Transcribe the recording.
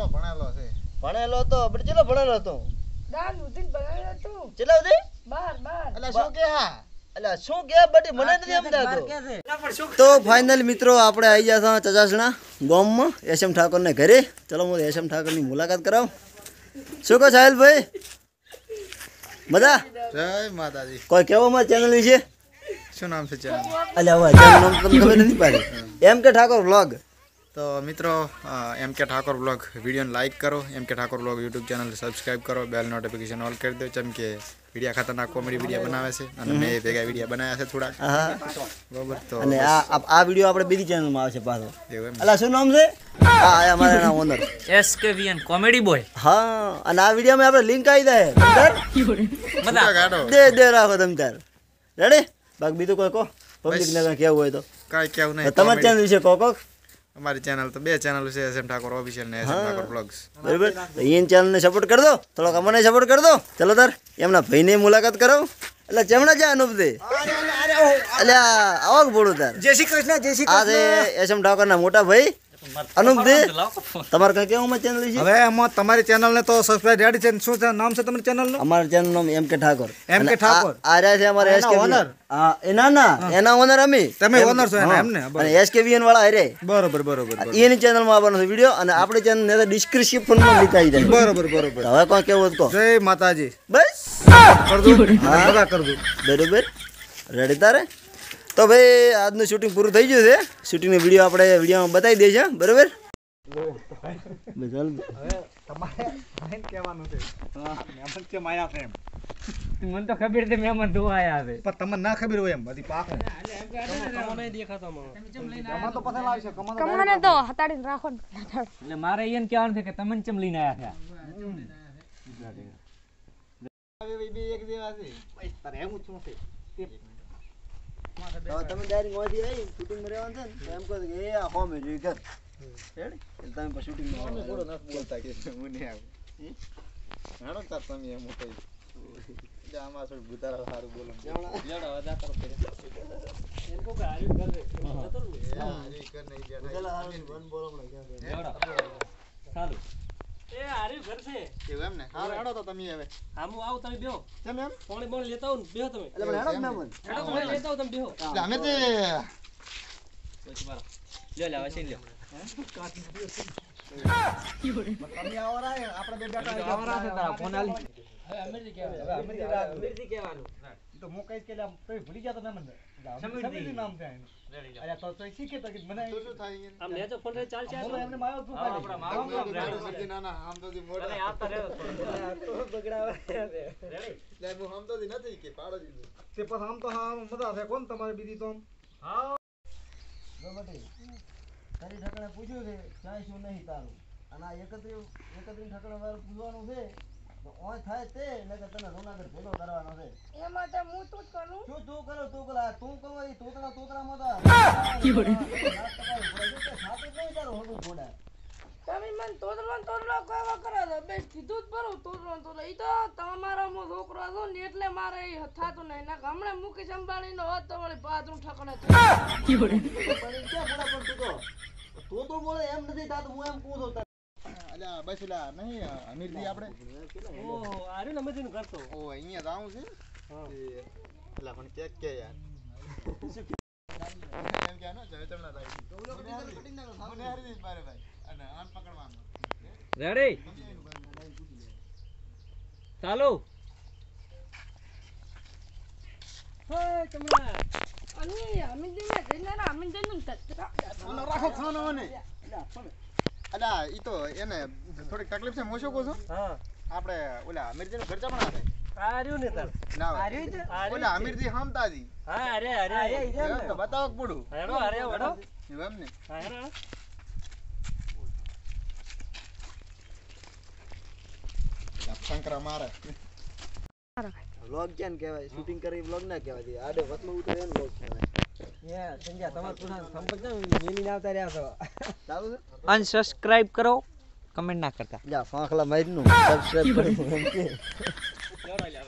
કેટલો ભણેલો છે? ભણેલો તો આપણે ચેલો ભણેલો હતો? દાન ઉધીન ભણેલો તું ચેલા સુધી બાર બાર. એટલે શું કે હા? એટલે શું કે બટી મને નથી સમજાતો. તો ફાઇનલ મિત્રો આપણે આવી ગયા હતા ચચાસણા ગામમાં. એસએમ ઠાકોરને ઘરે. ચલો હું એસએમ ઠાકોરની મુલાકાત કરાવ. શું કહો સાહેલભાઈ બધા? જય માતાજી. કોઈ કેવો મારી ચેનલ વિશે શું નામ છે ચેનલ અલ્યા હવે ચેનલ નામ તમને ખબર નથી પાડી. એમ કે ઠાકોર વ્લોગ તો મિત્રો એમ કે ઠાકોર બ્લોગ વિડીયોને લાઈક કરો એમ કે Thakor blog YouTube channel subscribe કરો બેલ નોટિફિકેશન ઓલ કરી દો જેમ કે વિડીયા ખતરનાક કોમેડી વીડિયો બનાવે છે અને મેં ભેગા વિડીયા બનાવ્યા છે થોડા બરોબર તો અને આ આ- વીડિયો આપણે બીજી ચેનલમાં આવશે પાછો. એટલે શું નામ છે? હા અમારા એના ઓનર. એસકેવીએન કોમેડી બોય હા અને આ વિડીયોમાં આપણે લિંક આવી દે છૂટા દે દે રાખો તમે તાર રેડી બાકી બીજું કોઈ કહો? પબ્લિક ને કેવું હોય તો. કાંઈ કેવું નહીં તમારા ચેનલ વિશે કહો કહો અમારી ચેનલ તો બે ચેનલ છે એસ એમ ઠાકોર ઓફિશિયલ ને એસએમ ઠાકોર બ્લોગ્સ બરાબર એન ચેનલને સપોર્ટ કરી દો થોડોક અમને સપોર્ટ કરી દો ચલો તાર એમના ભાઈની મુલાકાત કરો એટલે ચેમણા છે અનુપ દે એટલે આવો બોલું તાર જય શ્રી કૃષ્ણ જય શ્રી આ એસએમ એસ એમ ઠાકોરના મોટા ભાઈ અનુપ તમારે કઈ કેવું ચેનલ વિશે? હવે એમાં તમારી ચેનલને તો સબસ્ક્રાઇબ રેડી છે શું છે? નામ છે તમારી ચેનલનું અમારા ચેનલ નામ એમ કે ઠાકોર. એમ કે ઠાકોર. આ- આ છે અમારા એના SKVN. એના ના એના ઓનર અમે. તમે એમ- છો એના, હા. ને? અને એસકેવીએન વાળા અરે બરોબર બરોબર. એની આવવાનો છે વીડિયો અને આપણી ચેનલ ને જાય. બરોબર બરોબર. હવે કોઈ કેવું તો. જય માતાજી. બસ. કરજો. બધા કરજો. બરોબર. રેડી તારે? તો ભાઈ આજનું શૂટિંગ પૂરું થઈ ગયું છે. શૂટિંગનો વીડિયો આપણે વિડીયોમાં બતાવી દઈએ છીએ. બરાબર. મને તો ખબર છે મહેમાન ધોવા આયા છે. પણ તમને ના ખબર હોય એમ બધી પાક કમને તો હતાડીને રાખો ને. એટલે મારે એમ કહેવાનું છે કે તમને ચમ લઈને આયા તો તમે ડાયરેક્ટ મોંથી આવી શૂટિંગ રહેવાનું છે ને એમ કહો કે એ આ હોમ એ જોઈ કર. રેડી? એટલે તમે પછી શૂટિંગમાં માં થોડો નથી બોલતા કે હું નહીં આવું. હાડો તાર તમે એમ કહી એટલે આમાં થોડું ગુતારા સારું બોલો. હરી કર. ચાલુ હારી ઘર છે. એવું એમ ને? હારું. હેડો તો તમે હવે. આમ આવો તમે બેહો. કેમ એમ? પાણી પાણી લેતા આવો ને બેહો તમે. એટલે હેડો ના મન. હેડો પાણી લેતા આવો તમે બેહો. એટલે અમે તે પછી મારો. લે લે હવે લ્યો. આવરા છે તારા ફોન આલી. તો હું કહીશ કે આમ તોય ભૂલી ગયા તો ના મને સમીરજી. નામ છે એનું. અરે તો તો શીખે તો કે મને તો શું થાય? આમ લેજો ફોન રે ચાલ હું એમને માયો છું ખાલી. આમ તો ના ના, આમ તો હજી મોટા. લે હું આમ તો હજી નથી કે પાડો દીધું. તે પછી આમ તો હા મજા છે કોણ તમારે બીજી તો હા ગમટી તારી ઠકાણે પૂછ્યું છે ચાય શું નહીં તારું અને આ એકત્રી એકત્રી ઠકણે વાળું પૂછવાનું છે તો ઓય થાય તે નકર તને જુનાગઢ ભેગો કરવાનો છે. એમાં તો હું તું જ કરું. શું તું કરો તું કરો તું કરો એ તોતરા તોતરામાં તો સાચું નહીં તારું હગું ફોડા તમે મને તોતલો ને કહેવા કરો છો? બે કીધું જ બરો તોતલો ને તોતલો તો તમારો મો છોકરો હતો ને એટલે મારે ઈ થાતું નહીં. ના હમણાં મુકેશ અંબાણી નો હોત તો વળી બાથરૂમ ઠકડે ક્યાં ફોડા પડતું તો તું તો. બોલે એમ નથી થાતું હું એમ કહું છું. અલ્યા બસ એલા નહીં અમીરજી આપણે. ઓ આર્યું ને મધીનું કરતો ઓ અહીંયા જાવું છે? એલા પણ કેક કે યાર. એમ કે આનો જવે તમને થાય. મને હારી દઈશ મારે ભાઈ. અને આમ પકડવાનું. રેડી? ચાલો. હે કમલા અને જઈને ના રાખો ખાનો અલ્યા ઈ તો એને થોડીક તકલીફ છે હું શું કહું છું? હા. આપણે ઓલા અમીરજી નો ખર્ચા પણ આર્યું ને તાર. ના હોય. ઓલા અમીરજી હમતાજી હા અરે અરે અરે. એમ તો બતાવો કે પડું. હેડો અરે વડો એમ ને. હા હેડો શંકરા મારે. વ્લોગ કેમ કહેવાય? શૂટિંગ કરી વ્લોગ ના કહેવાય. આડે વતલું ઉતરે એમ વ્લોગ કહેવાય. છે અનસબસ્ક્રાઇબ કરો. કમેન્ટ ના કરતા. જા ફાંખલા મારીનું સબસ્ક્રાઇબ કરો.